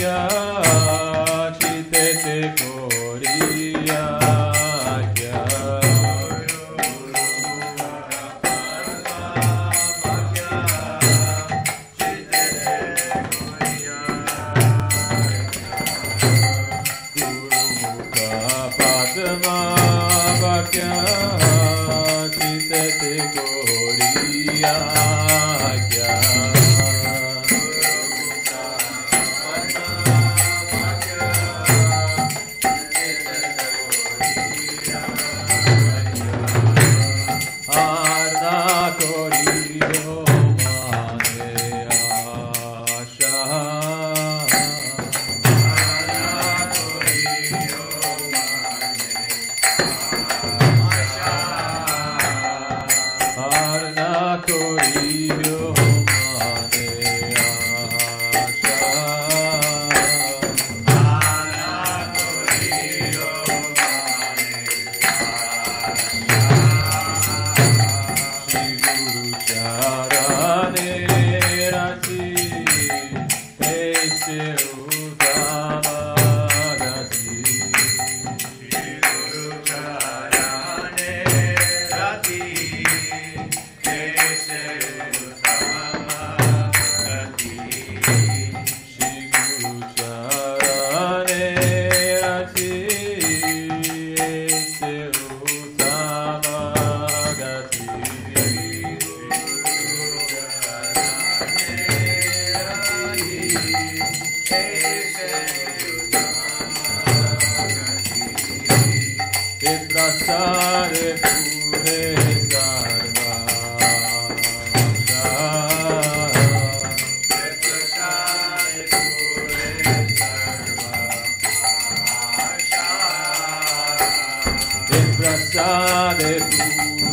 Yeah.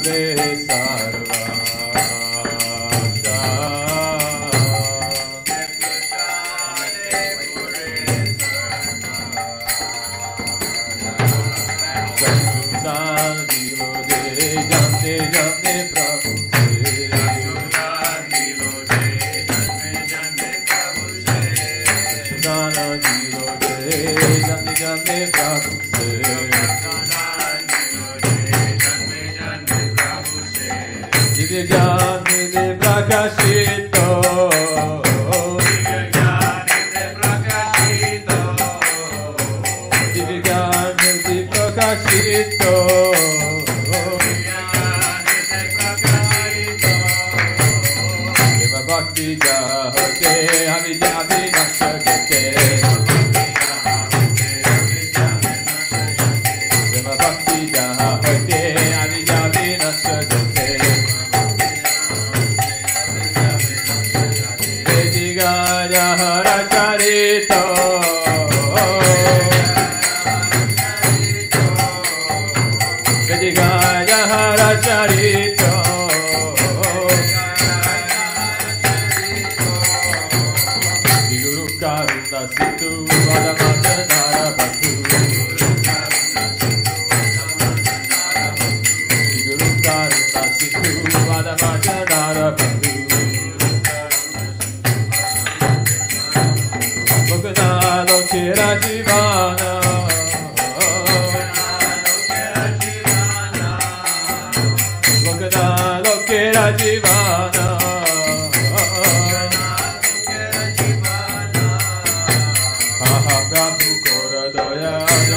Nana Aha Prabhu Kora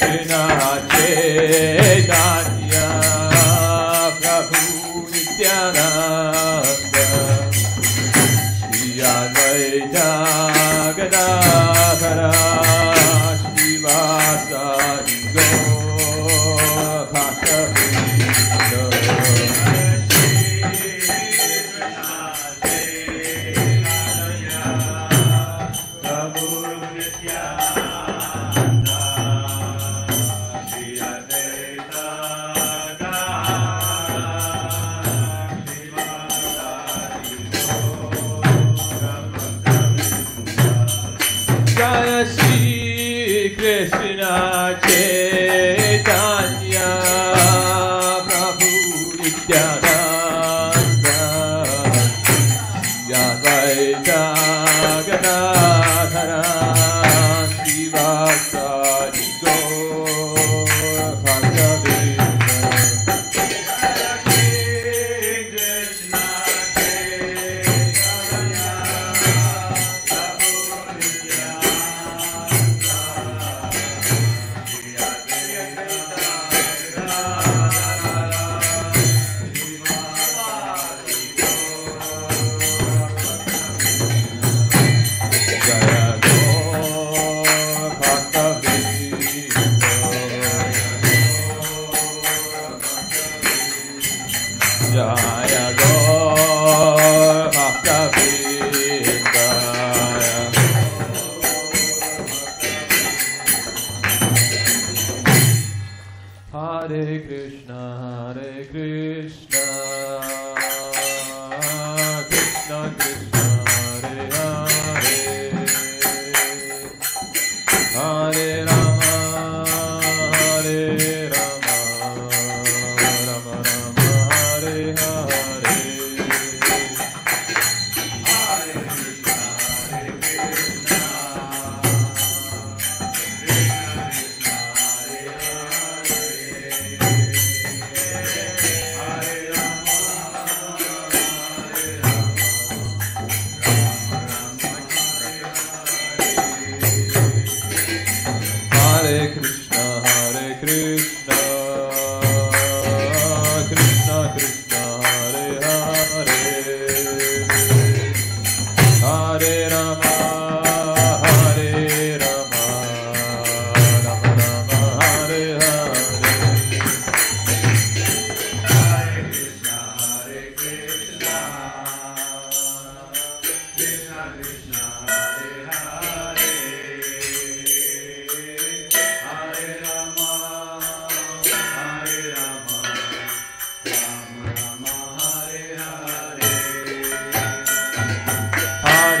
Krishna Chaitanya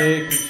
Hare Krishna.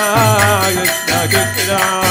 Krishna, Krishna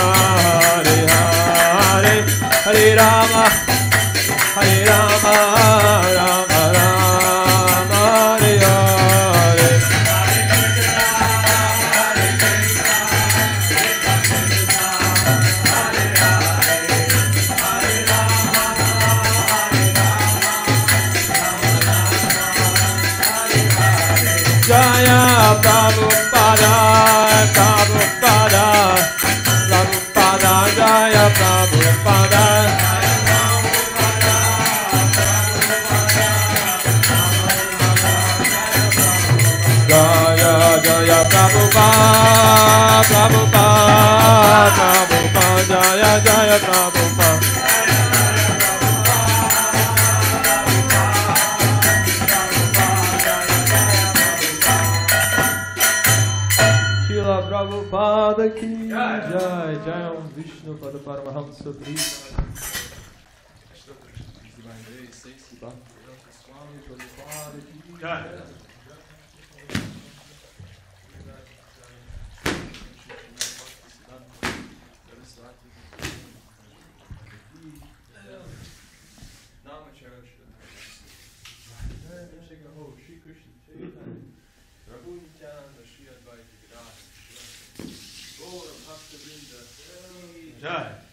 sobre isso. Cara, Jai.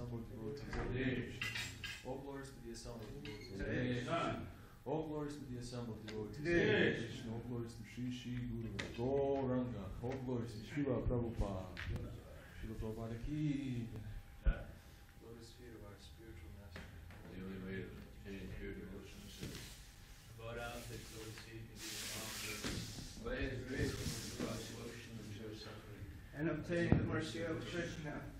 Assembled devotees of All glories to the assembled devotees of All glories to the assembled devotees of All glories to Sri Sri Guru Gauranga. All glories to Srila Prabhupada. Srila Prabhupada ki. Jai. Lotus feet of our spiritual master. The only way to change pure devotion is to Bow down, take Lord's feet, and give him all praise. by His grace and God's devotion and pure suffering. and obtain the mercy of Krishna.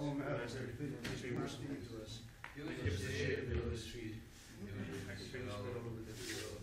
all matters that are must be to us. Give us this day our the bread. Forgive us our